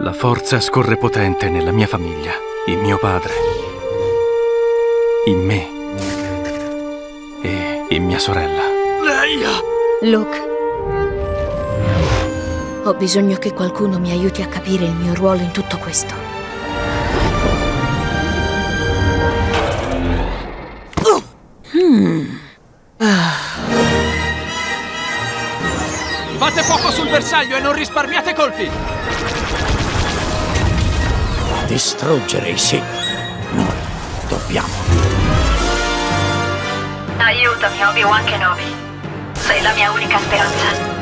La forza scorre potente nella mia famiglia, in mio padre, in me e in mia sorella. Leia! Luke, ho bisogno che qualcuno mi aiuti a capire il mio ruolo in tutto questo. Fate fuoco sul bersaglio e non risparmiate colpi! Distruggere i Sith. Noi dobbiamo. Aiutami, Obi-Wan Kenobi. Sei la mia unica speranza.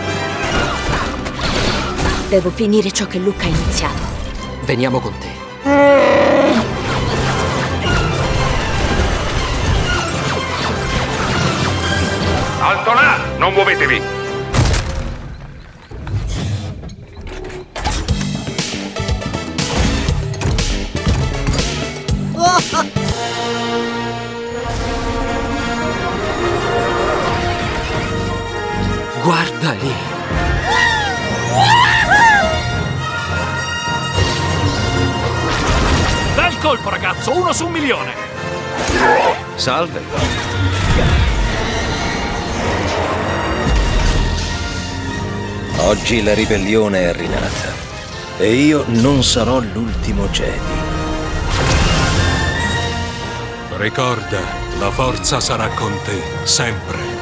Devo finire ciò che Luke ha iniziato. Veniamo con te. Alto là! Non muovetevi! Guarda lì. Bel colpo, ragazzo! Uno su un milione! Salve. Oggi la ribellione è rinata e io non sarò l'ultimo Jedi. Ricorda, la forza sarà con te, sempre.